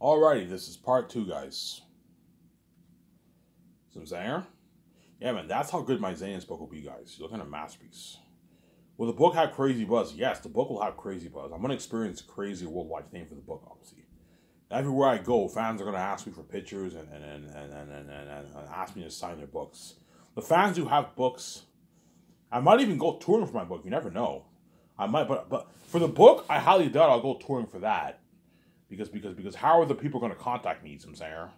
Alrighty, this is part two, guys. Some Zanger? Yeah, man, that's how good my Zayn's book will be, guys. You're looking at a masterpiece. Will the book have crazy buzz? Yes, the book will have crazy buzz. I'm going to experience crazy worldwide fame for the book, obviously. Everywhere I go, fans are going to ask me for pictures and, and, and, and, and, and, and, and ask me to sign their books. The fans who have books, I might even go touring for my book. You never know. I might, but but for the book, I highly doubt I'll go touring for that, because because because how are the people going to contact me? Some saying,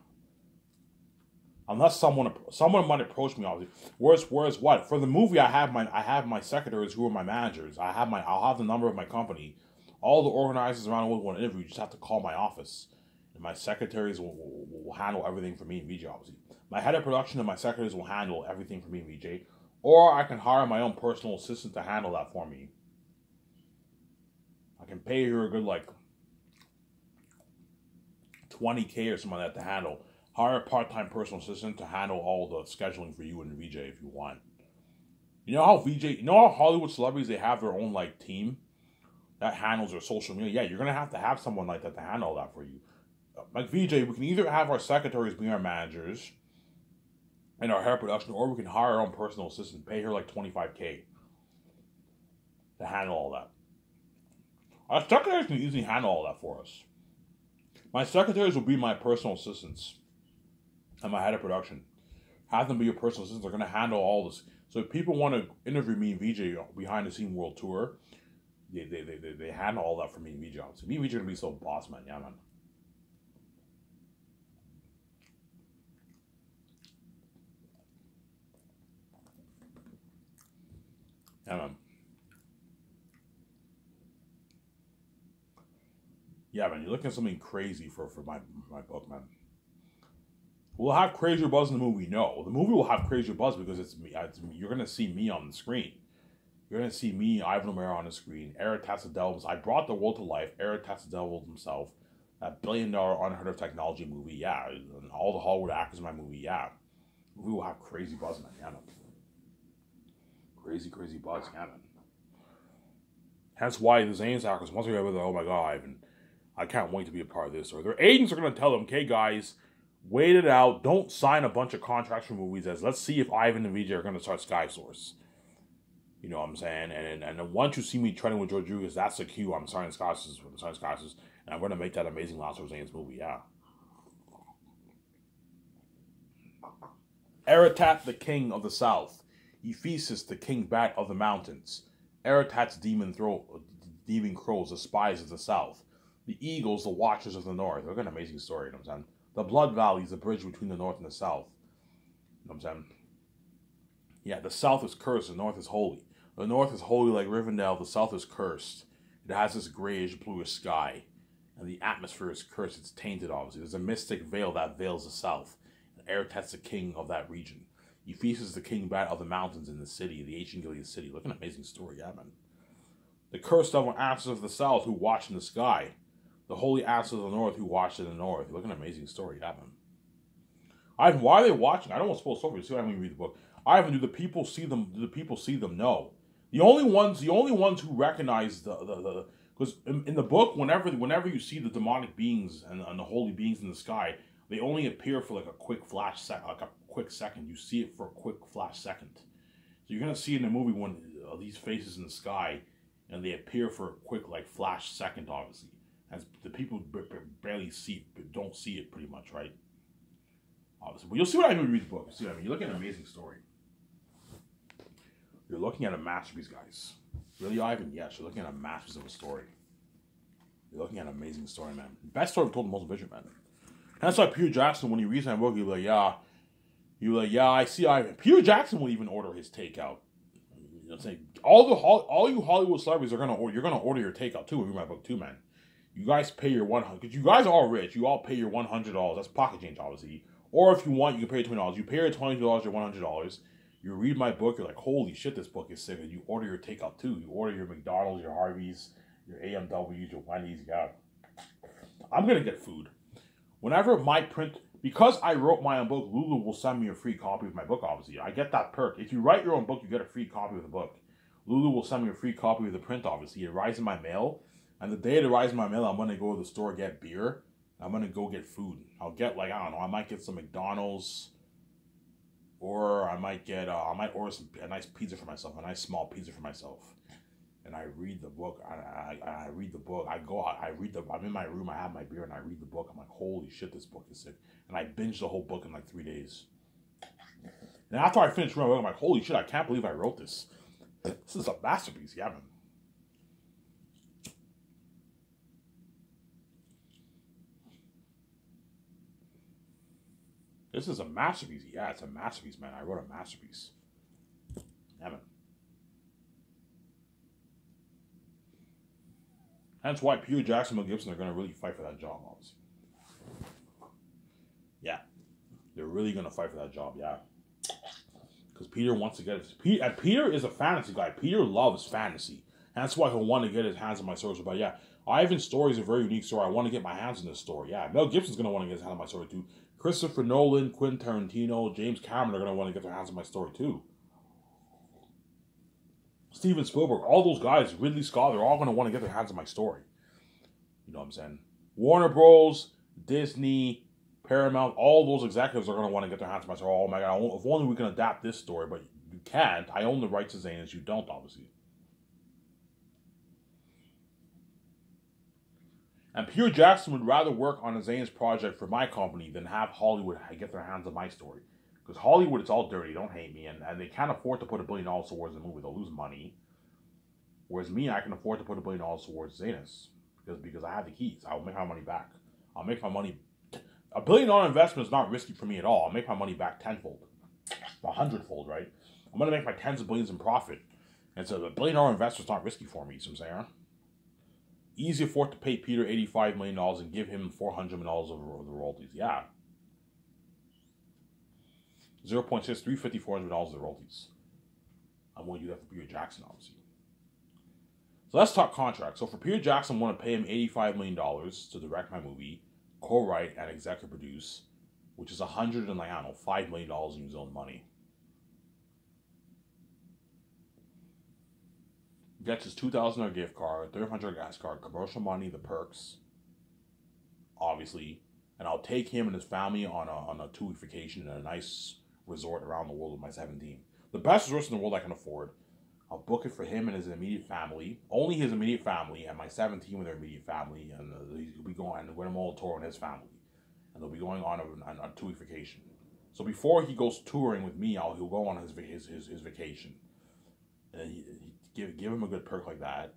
unless someone someone might approach me. Obviously, whereas whereas what for the movie, I have my I have my secretaries who are my managers. I have my I'll have the number of my company. All the organizers around the world want to interview. You just have to call my office, and my secretaries will, will, will handle everything for me and VJ. Obviously, my head of production and my secretaries will handle everything for me and VJ. Or I can hire my own personal assistant to handle that for me I can pay her a good like 20k or something like that to handle. Hire a part-time personal assistant to handle all the scheduling for you and VJ if you want. You know how VJ, you know how Hollywood celebrities they have their own like team that handles their social media. Yeah, you're gonna have to have someone like that to handle that for you. Like VJ, we can either have our secretaries be our managers and our hair production, or we can hire our own personal assistant, pay her like 25k to handle all that. Our secretaries can easily handle all that for us. My secretaries will be my personal assistants and my head of production. Have them be your personal assistants. They're going to handle all this. So if people want to interview me and VJ behind the scene world tour, they, they, they, they, handle all that for me and VJ. So me and VJ are going to be so boss, man. Yeah, man. Yeah, man. Yeah, man, you're looking at something crazy for, for my my book, man. We'll have crazier buzz in the movie? No, the movie will have crazier buzz because it's me. It's. You're gonna see me on the screen. You're gonna see me, Ivan Omara, on the screen. Eric Tassadell. I brought the world to life. Eric Tassadell himself. That billion dollar unheard of technology movie, yeah. And all the Hollywood actors in my movie, yeah. We will have crazy buzz, man. Yeah, man. Crazy, crazy buzz, yeah, man. Hence why the Zane's actors, once they're oh my god, Ivan I can't wait to be a part of this. Or their agents are going to tell them, okay, guys, wait it out. Don't sign a bunch of contracts for movies as let's see if Ivan and VJ are going to start Sky Source. You know what I'm saying? And and once you see me trending with George Lucas, that's the cue. I'm signing Sky Source the signing Sky Source, and I'm going to make that amazing Last Roseanne's movie. Yeah. Aratat, the king of the south. Ephesus, the king bat of the mountains. Aratat's demon throw, demon crows, the spies of the south. The Eagles, the Watchers of the North. Look at an amazing story, you know what I'm saying? The Blood Valley is the bridge between the North and the South. You know what I'm saying? Yeah, the South is cursed, the North is holy. The North is holy like Rivendell, the South is cursed. It has this grayish bluish sky. And the atmosphere is cursed, it's tainted, obviously. There's a mystic veil that veils the South. And Aratat's the king of that region. Ephesus is the king bat of the mountains in the city, the ancient Gilead city. Look an amazing story, yeah, man. The cursed of ashes of the south who watch in the sky the holy ass of the north who watched in the north. Look at an amazing story, Ivan. Ivan, why are they watching? I don't want to spoil story. See, I haven't read the book. Ivan, do the people see them? Do the people see them? No. The only ones, the only ones who recognize the the because in, in, the book, whenever whenever you see the demonic beings and, and, the holy beings in the sky, they only appear for like a quick flash sec, like a quick second. You see it for a quick flash second. So you're gonna see in the movie when uh, these faces in the sky, and they appear for a quick like flash second, obviously as the people barely see, don't see it pretty much, right? Obviously, but you'll see what I mean when you read the book. You see what I mean? You're looking at an amazing story. You're looking at a masterpiece, guys. Really, Ivan? Yes, you're looking at a masterpiece of a story. You're looking at an amazing story, man. Best story told in most vision, man. That's why Peter Jackson, when he reads that book, he's like, yeah, you like, yeah, I see Ivan. Peter Jackson will even order his takeout. You know, what I'm saying all the all you Hollywood celebrities are gonna order. You're gonna order your takeout too. When you read my book too, man you guys pay your one hundred because you guys are rich. You all pay your one hundred dollars. That's pocket change, obviously. Or if you want, you can pay your twenty dollars. You pay your twenty dollars, your one hundred dollars. You read my book. You're like, holy shit, this book is sick. And you order your takeout too. You order your McDonald's, your Harveys, your A&Ws, your Wendy's. Yeah, I'm gonna get food. Whenever my print, because I wrote my own book, Lulu will send me a free copy of my book. Obviously, I get that perk. If you write your own book, you get a free copy of the book. Lulu will send me a free copy of the print. Obviously, it arrives in my mail and the day arrives in my mail, I'm gonna go to the store get beer I'm gonna go get food. I'll get like I don't know. I might get some McDonald's, or I might get uh, I might order some a nice pizza for myself, a nice small pizza for myself. And I read the book. I, I, I read the book. I go out. I read the. I'm in my room. I have my beer and I read the book. I'm like, holy shit, this book is sick. And I binge the whole book in like three days. And after I finish reading, I'm like, holy shit, I can't believe I wrote this. This is a masterpiece, yeah, man. This is a masterpiece. Yeah, it's a masterpiece, man. I wrote a masterpiece. Man. Hence why Peter Jackson and Mel Gibson are going to really fight for that job, obviously. Yeah. They're really going to fight for that job, yeah. Because Peter wants to get it. Peter, and Peter is a fantasy guy. Peter loves fantasy. That's why he'll want to get his hands on my stories. But yeah, Ivan's story is a very unique story. I want to get my hands on this story. Yeah, Mel Gibson's going to want to get his hands on my story too. Christopher Nolan, Quentin Tarantino, James Cameron are going to want to get their hands on my story too. Steven Spielberg, all those guys, Ridley Scott, they're all going to want to get their hands on my story. You know what I'm saying? Warner Bros., Disney, Paramount, all those executives are going to want to get their hands on my story. Oh my god, if only we can adapt this story, but you can't. I own the rights to Zane as you don't, obviously. And Peter Jackson would rather work on a Zanus project for my company than have Hollywood get their hands on my story. Because Hollywood, it's all dirty. Don't hate me. And, and they can't afford to put a billion dollars towards the movie. They'll lose money. Whereas me, I can afford to put a billion dollars towards Zanus. Because, because I have the keys. I'll make my money back. I'll make my money. A billion dollar investment is not risky for me at all. I'll make my money back tenfold. A hundredfold, right? I'm going to make my tens of billions in profit. And so a billion dollar investment is not risky for me. You know what I'm saying? Easy afford to pay Peter $85 million and give him $400 million of the royalties. Yeah. 0.6, 350 $400 of the royalties. I'm going to do that for Peter Jackson, obviously. So let's talk contracts. So for Peter Jackson, I want to pay him $85 million to direct my movie, co-write, and executive produce, which is 100 and I don't know, $5 million in his own money. Gets his $2,000 gift card, $300 gas card, commercial money, the perks, obviously. And I'll take him and his family on a, on a two-week vacation in a nice resort around the world with my 17. The best resorts in the world I can afford. I'll book it for him and his immediate family, only his immediate family, and my 17 with their immediate family, and uh, he'll be going and Guillermo tour and his family, and they'll be going on a, on a two-week vacation. So before he goes touring with me, I'll, he'll go on his his his, his vacation, and he give give him a good perk like that.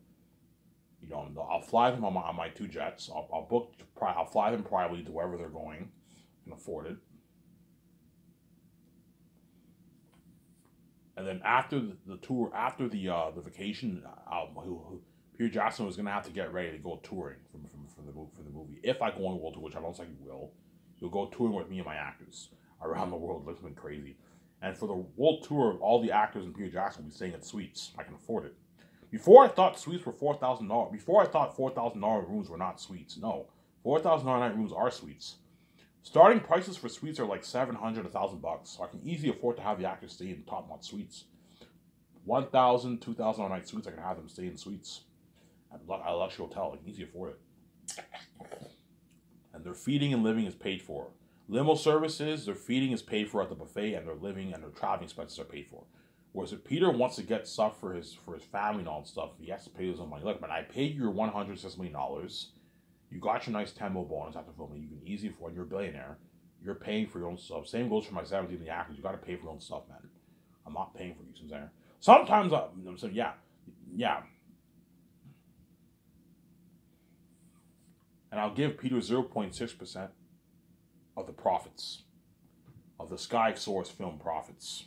You know, I'll fly him on my, on my two jets. I'll, I'll book. I'll fly them privately to wherever they're going, and afford it. And then after the, the tour, after the uh, the vacation, uh, Peter Jackson was gonna have to get ready to go touring from, from, for the for the movie. If I go on world tour, which I don't think he will, he'll go touring with me and my actors around the world. It's been crazy. And for the world tour, of all the actors and Peter Jackson will be staying at suites. I can afford it. Before I thought suites were four thousand dollars. Before I thought four thousand dollar rooms were not suites. No, four thousand dollar night rooms are suites. Starting prices for suites are like seven hundred, a thousand bucks. So I can easily afford to have the actors stay in top notch suites. 1,000, 2,000 a night suites. I can have them stay in suites at a luxury hotel. I can easily afford it. And their feeding and living is paid for. Limo services, their feeding is paid for at the buffet, and their living and their traveling expenses are paid for. Whereas if Peter wants to get stuff for his for his family and all that stuff, he has to pay his own money. Look, man, I paid you your one hundred six million dollars. You got your nice ten bonus after filming. You can easily afford. You're a billionaire. You're paying for your own stuff. Same goes for my seventeen the actors. You got to pay for your own stuff, man. I'm not paying for you. So there. Sometimes uh, I, I'm saying, yeah, yeah. And I'll give Peter zero point six percent of the profits of the Sky Source film profits.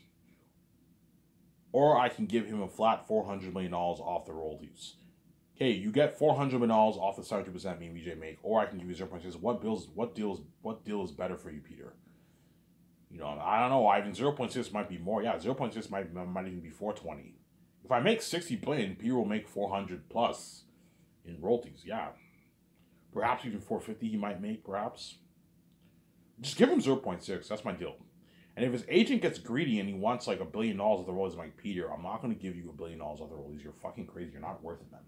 Or I can give him a flat $400 million off the royalties. Okay, you get $400 million off the 70% me and VJ make, or I can give you 0.6. What bills, what deals, what deal is better for you, Peter? You know, I don't know, I Ivan, 0.6 might be more. Yeah, 0.6 might, might even be 420. If I make 60 billion, Peter will make 400 plus in royalties. Yeah. Perhaps even 450 he might make, perhaps. Just give him 0.6. That's my deal. And if his agent gets greedy and he wants like a billion dollars of the royalties, I'm like, Peter, I'm not going to give you a billion dollars of the royalties. You're fucking crazy. You're not worth it, man.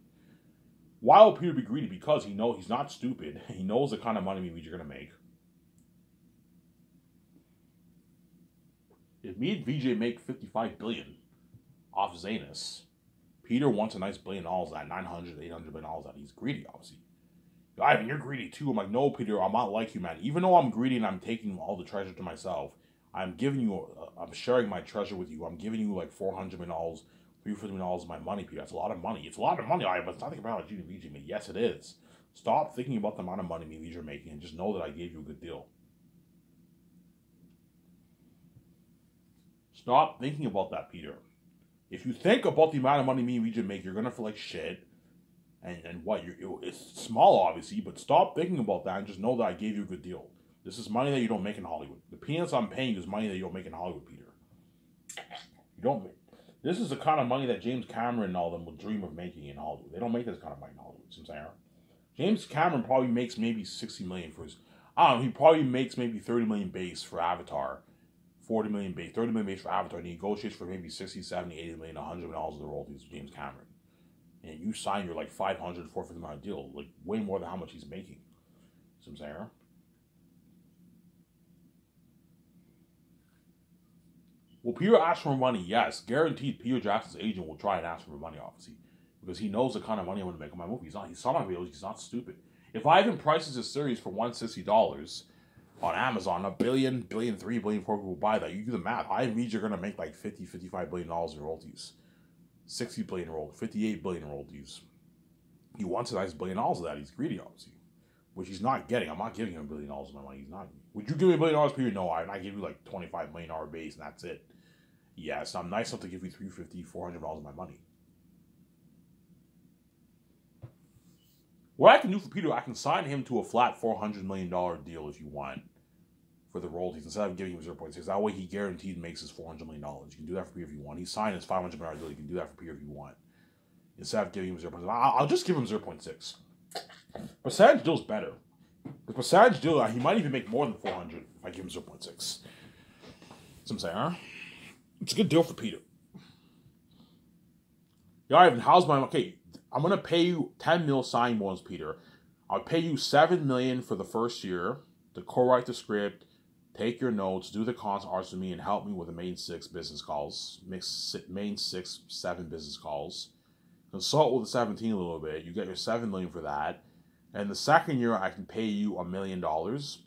Why will Peter be greedy? Because he knows he's not stupid. He knows the kind of money movies you're gonna make. If me and VJ make 55 billion off Zanus, Peter wants a nice billion dollars at 900, 800 billion dollars that he's greedy, obviously. Ivan, you're greedy too. I'm like, no, Peter, I'm not like you, man. Even though I'm greedy and I'm taking all the treasure to myself, I'm giving you, uh, I'm sharing my treasure with you. I'm giving you like 400 million dollars, 350 million dollars of my money, Peter. That's a lot of money. It's a lot of money, Ivan, it's nothing about you and VJ. Yes, it is. Stop thinking about the amount of money me are making and just know that I gave you a good deal. Stop thinking about that, Peter. If you think about the amount of money me and VJ make, you're gonna feel like shit. And, and what you're it's small obviously, but stop thinking about that and just know that I gave you a good deal. This is money that you don't make in Hollywood. The peanuts I'm paying you is money that you don't make in Hollywood, Peter. You don't make. This is the kind of money that James Cameron and all them would dream of making in Hollywood. They don't make this kind of money in Hollywood. You I'm saying? James Cameron probably makes maybe 60 million for his. I don't know. He probably makes maybe 30 million base for Avatar 40 million base, 30 million base for Avatar, and he negotiates for maybe 60, 70, 80 million, 100 million dollars of the royalties with James Cameron. And you sign your like 500, 450 million deal, like way more than how much he's making. See what I'm saying? Will Peter ask for money? Yes. Guaranteed Peter Jackson's agent will try and ask for money, obviously. Because he knows the kind of money I'm to make on my movie. He's not, he saw my videos, he's not stupid. If Ivan prices his series for $160, on Amazon, a billion, billion three, billion four people will buy that. You do the math. I read you're gonna make like 50, 55 billion dollars in royalties. 60 billion royalties, 58 billion royalties. He wants a nice billion dollars of that. He's greedy, obviously. Which he's not getting. I'm not giving him a billion dollars of my money. He's not. Would you give me a billion dollars per year? No, I, I give you like 25 million dollar base and that's it. Yes, I'm nice enough to give you 350, 400 dollars of my money. What I can do for Peter, I can sign him to a flat four hundred million dollar deal if you want for the royalties instead of giving him zero point six. That way, he guaranteed makes his four hundred million dollars. You can do that for Peter if you want. He signed his five hundred million deal. You can do that for Peter if you want. Instead of giving him zero point six, I'll just give him zero point six. Percentage deal's better. The percentage deal, he might even make more than four hundred if I give him zero point six. That's what I'm saying, huh? It's a good deal for Peter. Yeah, Ivan, how's my okay? I'm gonna pay you 10 mil sign bonus, Peter. I'll pay you seven million for the first year to co-write the script, take your notes, do the constant arts with me, and help me with the main six business calls, mix main six, seven business calls. Consult with the 17 a little bit. You get your seven million for that. And the second year, I can pay you a million dollars.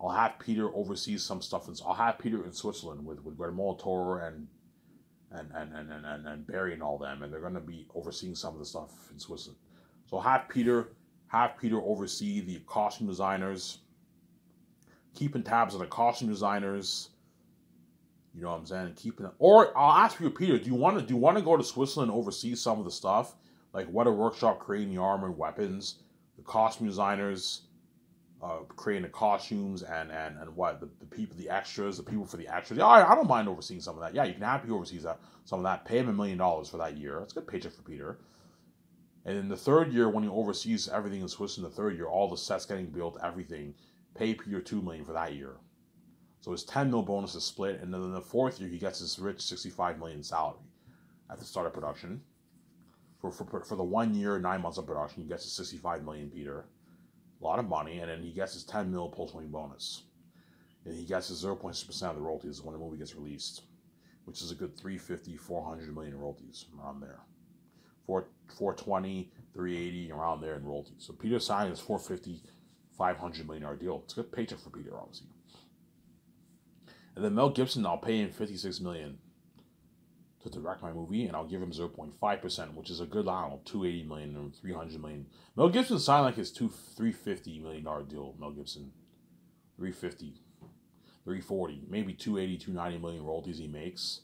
I'll have Peter oversee some stuff. In, I'll have Peter in Switzerland with with Guillermo and and and, and, and, and Barry and all them, and they're going to be overseeing some of the stuff in Switzerland. So have Peter have Peter oversee the costume designers, keeping tabs on the costume designers. You know what I'm saying? Keeping or I'll ask you, Peter, do you want to do you want to go to Switzerland and oversee some of the stuff, like what a workshop creating the armor and weapons, the costume designers, uh, creating the costumes and and and what the, the people, the extras, the people for the extras. Yeah, I, I don't mind overseeing some of that. Yeah, you can have happy overseas that some of that. Pay him a million dollars for that year. That's a good paycheck for Peter. And in the third year, when he oversees everything in Switzerland, the third year, all the sets getting built, everything, pay Peter two million for that year. So his ten mil bonus is split, and then in the fourth year he gets his rich sixty five million salary at the start of production. For, for, for the one year, nine months of production, he gets his sixty five million Peter a lot of money, and then he gets his 10 mil post wing bonus. And he gets his 0.6% of the royalties when the movie gets released, which is a good 350, 400 million royalties around there. 4, 420, 380, around there in royalties. So Peter signed his 450, 500 million dollar deal. It's a good paycheck for Peter, obviously. And then Mel Gibson, I'll pay him 56 million to direct my movie, and I'll give him 0.5%, which is a good, I don't know, 280 million or 300 million. Mel Gibson signed like his two 350 million dollar deal, Mel Gibson. 350, 340, maybe 280, 290 million royalties he makes.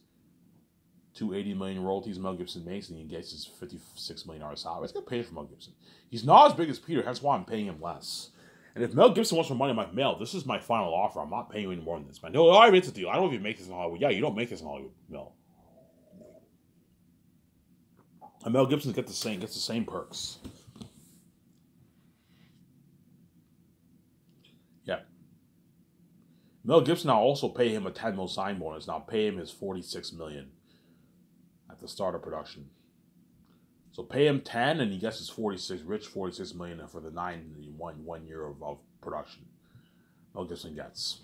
280 million royalties Mel Gibson makes, and he gets his 56 million dollar salary. It's good pay for Mel Gibson. He's not as big as Peter, hence why I'm paying him less. And if Mel Gibson wants more money, I'm like, Mel, this is my final offer. I'm not paying you any more than this, man. No, I it's a deal. I don't you make this in Hollywood. Yeah, you don't make this in Hollywood, Mel. And Mel Gibson gets the same gets the same perks. Yeah. Mel Gibson, I'll also pay him a 10 mil sign bonus. Now pay him his 46 million at the start of production. So pay him ten, and he gets his forty six, rich forty six million for the nine one one year of, of production. Mel Gibson gets.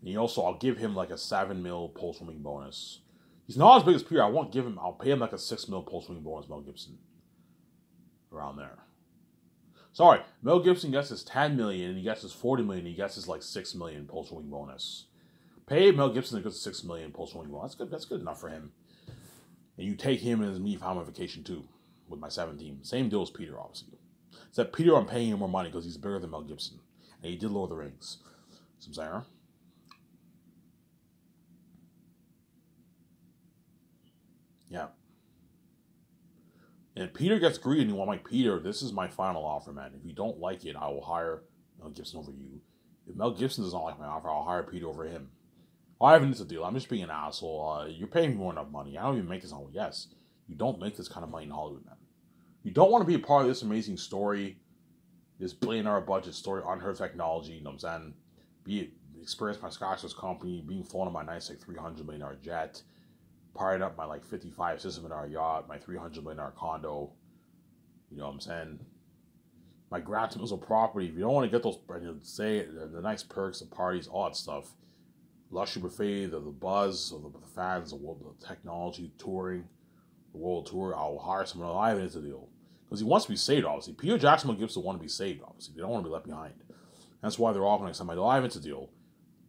And he also, I'll give him like a seven mil post swimming bonus. He's not as big as Peter. I won't give him. I'll pay him like a six mil post swimming bonus. Mel Gibson, around there. Sorry, Mel Gibson gets his ten million, and he gets his forty million. He gets his like six million post swimming bonus. Pay Mel Gibson a good six million post swimming bonus. That's good. That's good enough for him. And you take him and me if I'm on vacation too with my seven team. Same deal as Peter, obviously. Except Peter, I'm paying him more money because he's bigger than Mel Gibson, and he did Lord of the Rings. Some saying. Yeah. And Peter gets greedy and you want like Peter, this is my final offer, man. If you don't like it, I will hire Mel Gibson over you. If Mel Gibson does not like my offer, I'll hire Peter over him. I haven't it's a deal. I'm just being an asshole. Uh, you're paying me more enough money. I don't even make this on yes. You don't make this kind of money in Hollywood, man. You don't want to be a part of this amazing story, this billion dollar budget story on her technology, you know what I'm saying? Be it experience my Scotch's company, being flown on my nice like three hundred million dollar jet, Pirate up my like 55 system in our yacht, my 300 million dollar condo. You know what I'm saying? My Gratimism property. If you don't want to get those, say the, the, nice perks, the parties, all that stuff. Luxury buffet, the, the buzz, the, the fans, the, world, the technology, touring, the world tour. I'll hire someone alive into the deal because he wants to be saved. Obviously, Peter Jackson and Gibson want to be saved. Obviously, they don't want to be left behind. That's why they're all going to send my live into the deal.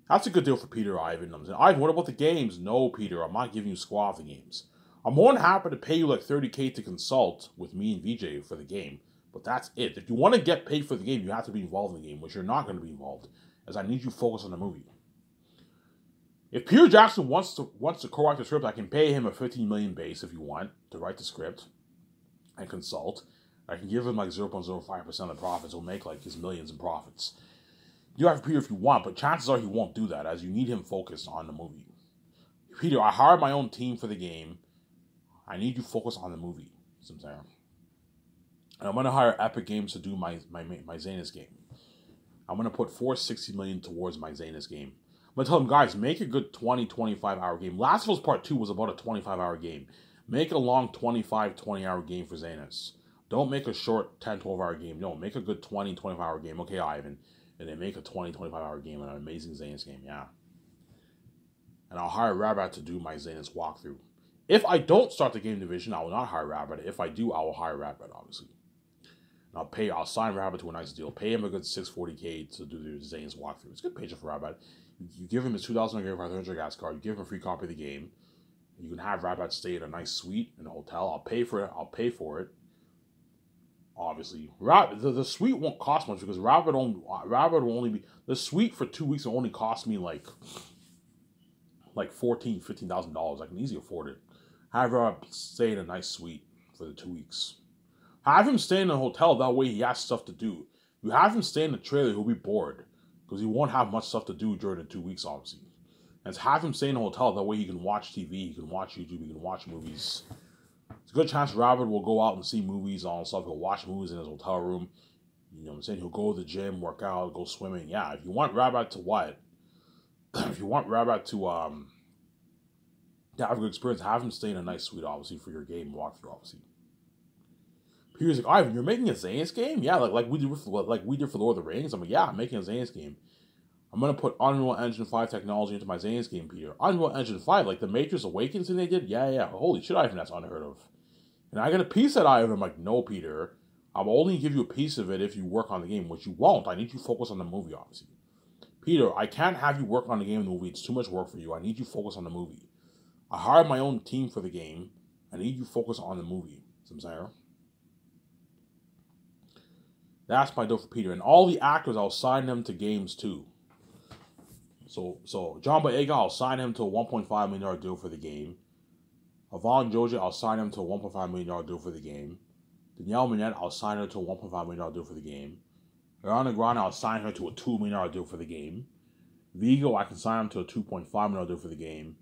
That's a good deal for Peter Ivan. I'm saying, Ivan, what about the games? No, Peter, I'm not giving you squad of the games. I'm more than happy to pay you like 30k to consult with me and VJ for the game, but that's it. If you want to get paid for the game, you have to be involved in the game, which you're not going to be involved, as I need you to focus on the movie. If Peter Jackson wants to wants to co-write the script, I can pay him a 15 million base if you want to write the script and consult. I can give him like 0.05% of the profits. He'll make like his millions in profits. You have Peter if you want, but chances are he won't do that as you need him focused on the movie. Peter, I hired my own team for the game. I need you focused on the movie. Sometimes. And I'm gonna hire Epic Games to do my my my Zanus game. I'm gonna put 460 million towards my Zanus game. I'm gonna tell them guys, make a good 20, 25 hour game. Last of Us Part 2 was about a 25 hour game. Make a long 25, 20 hour game for Zanus. Don't make a short 10, 12 hour game. No, make a good 20, 25 hour game. Okay, Ivan and they make a 20, 25 hour game, and an amazing Zanus game, yeah. And I'll hire Rabbit to do my Zanus walkthrough. If I don't start the game division, I will not hire Rabbit. If I do, I will hire Rabbit, obviously. And I'll pay, I'll sign Rabbit to a nice deal. Pay him a good 640k to do the Zanus walkthrough. It's a good paycheck for Rabbit. You give him his 2000 500 gas card, you give him a free copy of the game. You can have Rabbit stay in a nice suite in a hotel. I'll pay for it. I'll pay for it obviously. Rabbit, the, the suite won't cost much because Rabbit only Rabbit will only be the suite for two weeks will only cost me like like fourteen, fifteen thousand dollars. I can easily afford it. Have Rabbit stay in a nice suite for the two weeks. Have him stay in a hotel. That way he has stuff to do. You have him stay in the trailer, he'll be bored because he won't have much stuff to do during the two weeks, obviously. And to have him stay in a hotel. That way he can watch TV, he can watch YouTube, he can watch movies it's a good chance Robert will go out and see movies on stuff. He'll watch movies in his hotel room. You know what I'm saying? He'll go to the gym, work out, go swimming. Yeah, if you want Robert to what? if you want Robert to um to have a good experience, have him stay in a nice suite, obviously, for your game walkthrough, obviously. Peter's like, Ivan, you're making a Zanus game? Yeah, like like we did with like we did for Lord of the Rings. I'm like, yeah, I'm making a Zanus game. I'm gonna put Unreal Engine 5 technology into my Zanus game, Peter. Unreal Engine 5, like the Matrix Awakens thing they did? Yeah, yeah. Holy shit, Ivan, that's unheard of. And I get a piece that Ivan. I'm like, no, Peter. I'll only give you a piece of it if you work on the game, which you won't. I need you to focus on the movie, obviously. Peter, I can't have you work on the game and the movie. It's too much work for you. I need you to focus on the movie. I hired my own team for the game. I need you to focus on the movie. Saying. That's my deal for Peter. And all the actors, I'll sign them to games too. So so John Boyega, I'll sign him to a 1.5 million dollar deal for the game. Ivan Georgia, I'll sign him to a 1.5 million dollar deal for the game. Danielle Minette, I'll sign her to a 1.5 million dollar deal for the game. Ariana Grande, I'll sign her to a 2 million dollar deal for the game. Viggo, I can sign him to a 2.5 million dollar deal for the game.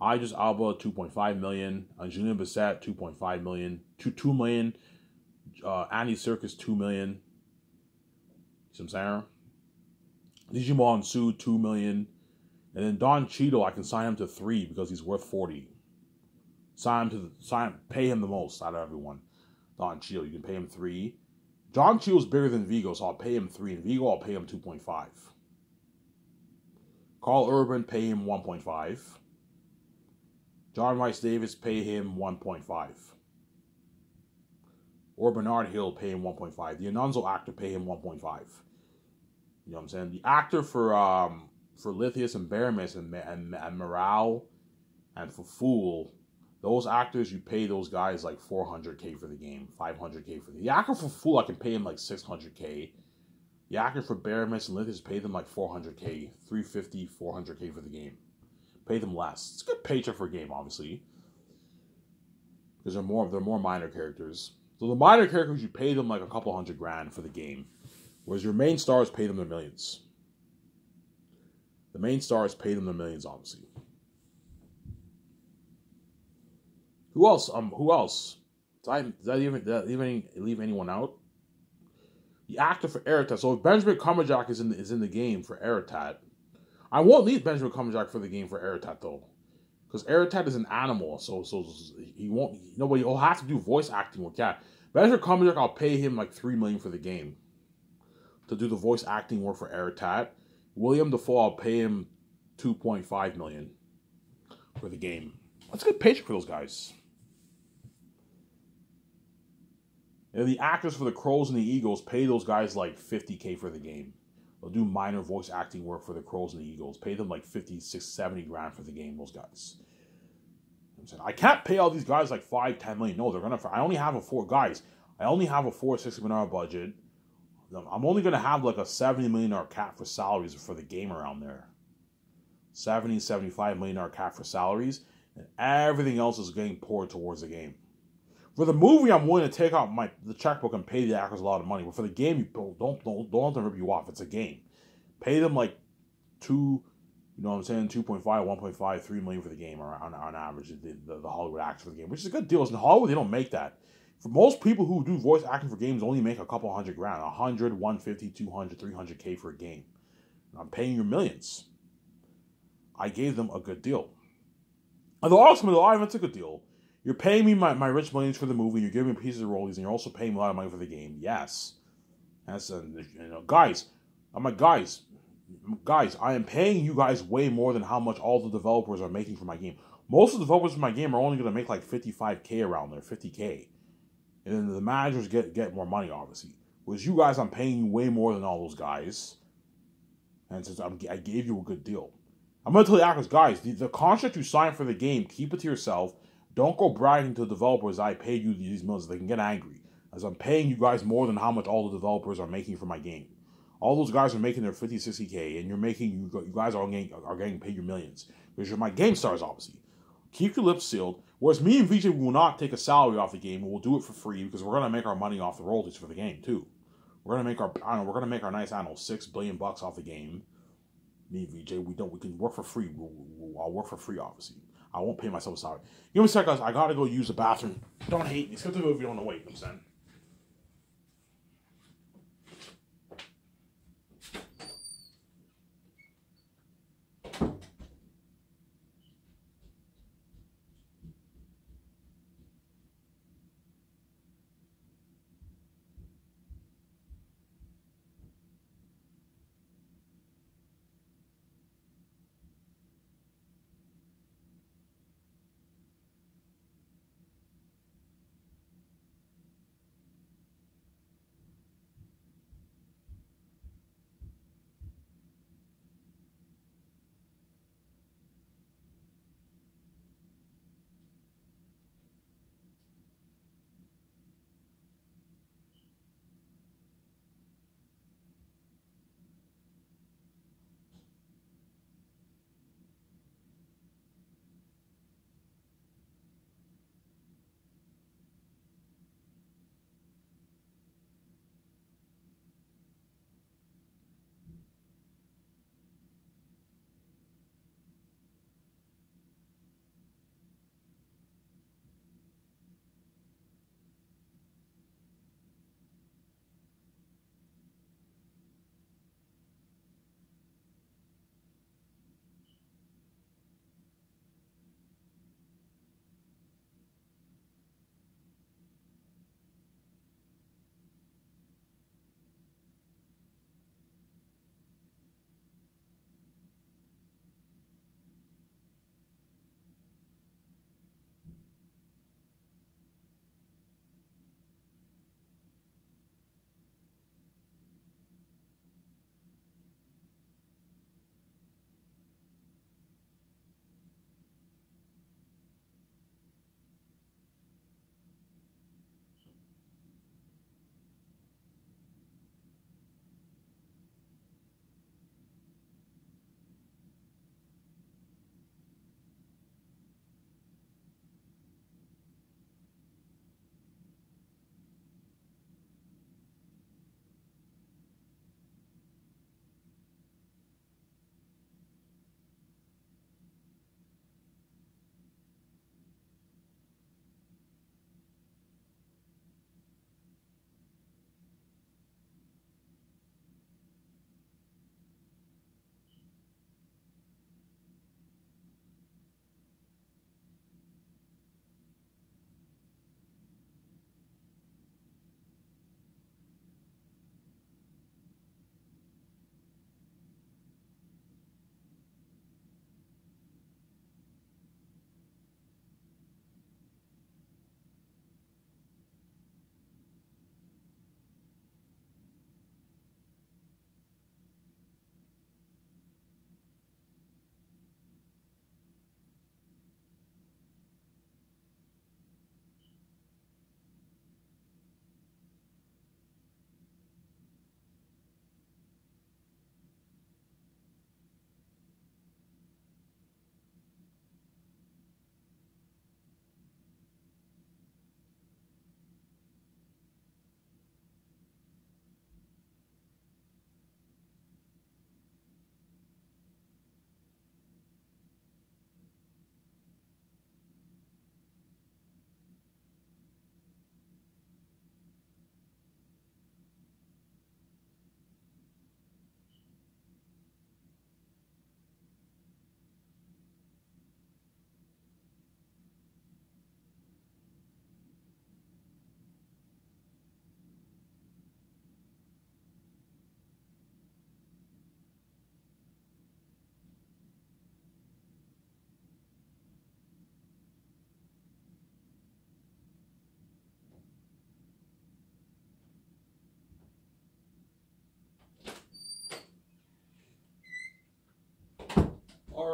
I just Alba, 2.5 million. Angelina Bassett, 2.5 million. 2, 2 million. Uh, Serkis, 2 million. I'm saying? Digimon Su, 2 million. And then Don Cheadle, I can sign him to three because he's worth 40. Sign him to the sign. Pay him the most out of everyone. Don Cheadle, you can pay him three. John Cheadle's bigger than Viggo, so I'll pay him three. And Viggo, I'll pay him two point five. Karl Urban, pay him one point five. John Rhys-Davies, pay him one point five. Or Bernard Hill, pay him one point five. The Anunzo actor, pay him one point five. You know what I'm saying? The actor for um for Lithius and Baramis and and, and Morale and for Fool, those actors you pay those guys like 400k for the game, 500k for the, the actor for Fool. I can pay him like 600k. The actor for Baramis and Lithius pay them like 400k, 350, 400k for the game. Pay them less. It's a good paycheck for a game, obviously, because they're more they're more minor characters. So the minor characters you pay them like a couple hundred grand for the game. Whereas your main stars pay them their millions. The main stars pay them their millions, obviously. Who else? Um, who else? Did that even did I leave, anyone out? The actor for Eretat. So if Benjamin Cumberbatch is in the, is in the game for Eretat, I won't leave Benjamin Cumberbatch for the game for Eretat though, because Eretat is an animal. So so he won't. Nobody. He'll have to do voice acting with that. Benjamin Cumberbatch, I'll pay him like three million for the game to do the voice acting work for Eretat. William Dafoe, I'll pay him two point five million for the game. That's a good paycheck for those guys. And the actors for the Crows and the Eagles pay those guys like 50k for the game. They'll do minor voice acting work for the Crows and the Eagles. Pay them like 50, 60, 70 grand for the game, those guys. I'm saying I can't pay all these guys like 5, 10 million. No, they're gonna I only have a four guys. I only have a four, six million dollar budget. I'm only gonna have like a 70 million dollar cap for salaries for the game around there. 70, 75 million dollar cap for salaries, and everything else is getting poured towards the game. For the movie, I'm willing to take out my the checkbook and pay the actors a lot of money. But for the game, you don't don't don't, don't let them rip you off. It's a game. Pay them like two, you know what I'm saying, 2.5, 1.5, 3 million for the game on, on average, the, the, the Hollywood actors for the game, which is a good deal. In Hollywood, they don't make that. For most people who do voice acting for games, only make a couple hundred grand, 100, 150, 200, 300k for a game. I'm paying you millions. I gave them a good deal. And the Awesome Alive, oh, it's a deal. You're paying me my, my rich millions for the movie. You're giving me pieces of rollies, and you're also paying me a lot of money for the game. Yes, that's a, you know, guys. I'm like, guys, guys. I am paying you guys way more than how much all the developers are making for my game. Most of the developers for my game are only going to make like 55k around there, 50k, and then the managers get get more money, obviously. Whereas you guys, I'm paying you way more than all those guys, and since I'm, I gave you a good deal, I'm going to tell the actors, guys, the, the contract you signed for the game, keep it to yourself don't go bragging to the developers I paid you these millions. They can get angry. As I'm paying you guys more than how much all the developers are making for my game. All those guys are making their 50, 60k, and you're making you guys are getting are getting paid your millions because you're my game stars, obviously. Keep your lips sealed. Whereas me and VJ will not take a salary off the game. We'll do it for free because we're gonna make our money off the royalties for the game too. We're gonna make our I don't know. We're gonna make our nice I don't know six billion bucks off the game. Me and VJ, we don't. We can work for free. We'll, we'll, I'll work for free, obviously. I won't pay myself a salary. Give me a second, guys. I gotta go use the bathroom. Don't hate me. Skip the movie. Don't want to wait. I'm saying.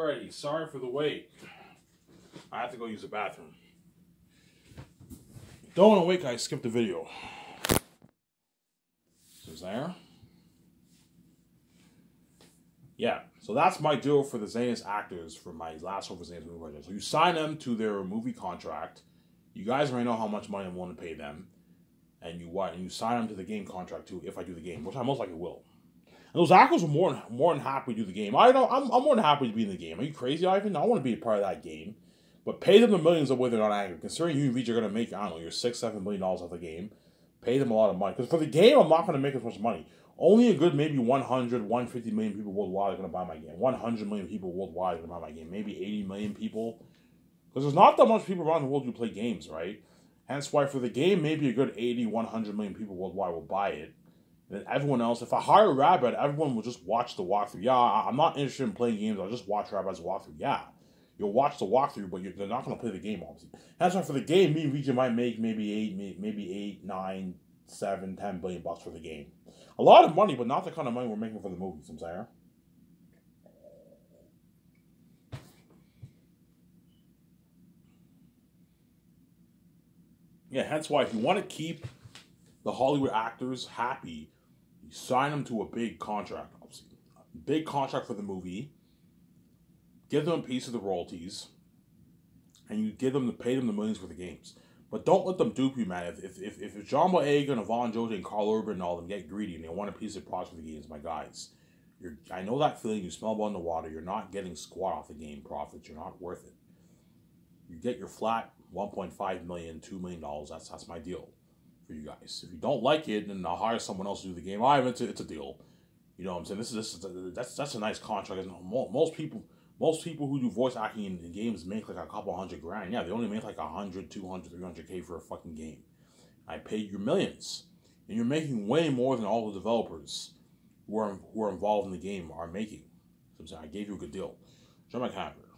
Alrighty, sorry for the wait. I have to go use the bathroom. Don't want to wait, guys. Skip the video. So there. Yeah, so that's my deal for the Zanus actors for my last over Zanus movie project. So you sign them to their movie contract. You guys already know how much money I'm willing to pay them, and you what? And you sign them to the game contract too if I do the game, which I most likely will. And those actors are more than, more than happy to do the game. I don't. I'm, I'm more than happy to be in the game. Are you crazy, Ivan? I want to be a part of that game. But pay them the millions of what they're not angry. Considering you reach, you're going to make, I don't know, your six, seven million dollars off the game. Pay them a lot of money. Because for the game, I'm not going to make as much money. Only a good maybe 100, 150 million people worldwide are going to buy my game. 100 million people worldwide are going to buy my game. Maybe 80 million people. Because there's not that much people around the world who play games, right? Hence why for the game, maybe a good 80, 100 million people worldwide will buy it. And then everyone else, if I hire a Rabbit, everyone will just watch the walkthrough. Yeah, I'm not interested in playing games. I'll just watch Rabbit's walkthrough. Yeah. You'll watch the walkthrough, but they're not going to play the game, obviously. That's why for the game, me and Region might make maybe eight, maybe eight, nine, seven, ten billion bucks for the game. A lot of money, but not the kind of money we're making for the movies, I'm saying. Yeah, hence why if you want to keep the Hollywood actors happy, you sign them to a big contract, obviously. Big contract for the movie. Give them a piece of the royalties. And you give them to pay them the millions for the games. But don't let them dupe you, man. If if if, if John Boyega and Yvonne George and Karl Urban and all them get greedy and they want a piece of profit for the games, my guys, you're I know that feeling. You smell blood in the water. You're not getting squat off the game profits. You're not worth it. You get your flat 1.5 million, 2 million dollars. That's that's my deal for you guys. If you don't like it, then I'll hire someone else to do the game. I it's a, it's a deal. You know what I'm saying? This is this is a, that's that's a nice contract. Most people most people who do voice acting in, in, games make like a couple hundred grand. Yeah, they only make like a hundred, two hundred, three hundred k for a fucking game. I paid you millions, and you're making way more than all the developers who are who are involved in the game are making. So I'm saying I gave you a good deal. My camera.